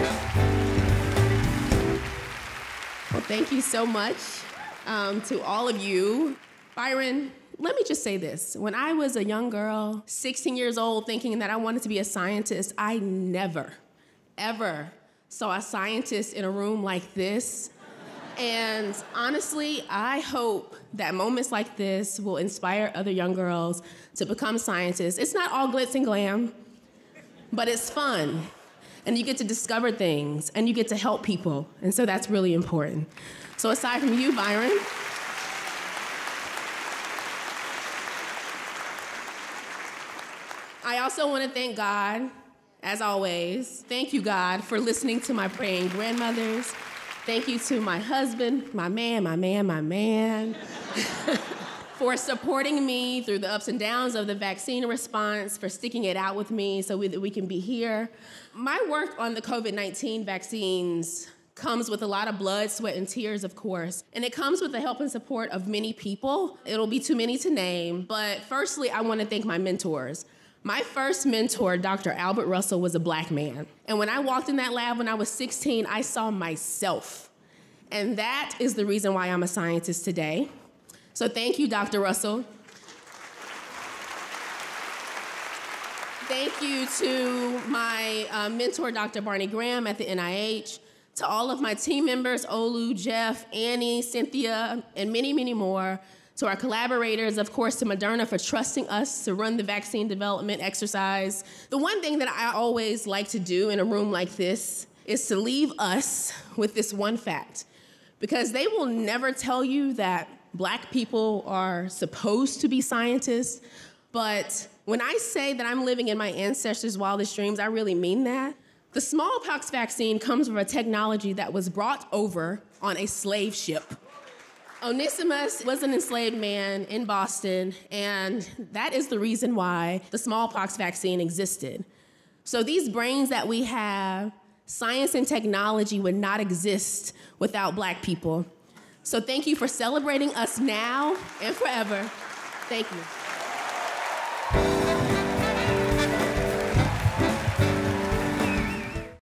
Well, thank you so much um, to all of you. Byron, let me just say this. When I was a young girl, 16 years old, thinking that I wanted to be a scientist, I never, ever saw a scientist in a room like this. And honestly, I hope that moments like this will inspire other young girls to become scientists. It's not all glitz and glam, but it's fun. And you get to discover things and you get to help people. And so that's really important. So, aside from you, Byron, I also want to thank God, as always. Thank you, God, for listening to my praying grandmothers. Thank you to my husband, my man, my man, my man, for supporting me through the ups and downs of the vaccine response, for sticking it out with me so we, that we can be here. My work on the COVID 19 vaccines comes with a lot of blood, sweat, and tears, of course. And it comes with the help and support of many people. It'll be too many to name. But firstly, I want to thank my mentors. My first mentor, Dr. Albert Russell, was a black man. And when I walked in that lab when I was 16, I saw myself. And that is the reason why I'm a scientist today. So thank you, Dr. Russell. Thank you to my uh, mentor, Dr. Barney Graham at the NIH, to all of my team members, Olu, Jeff, Annie, Cynthia, and many, many more to our collaborators, of course, to Moderna for trusting us to run the vaccine development exercise. The one thing that I always like to do in a room like this is to leave us with this one fact, because they will never tell you that black people are supposed to be scientists, but when I say that I'm living in my ancestors' wildest dreams, I really mean that. The smallpox vaccine comes from a technology that was brought over on a slave ship. Onesimus was an enslaved man in Boston, and that is the reason why the smallpox vaccine existed. So, these brains that we have, science and technology would not exist without black people. So, thank you for celebrating us now and forever. Thank you.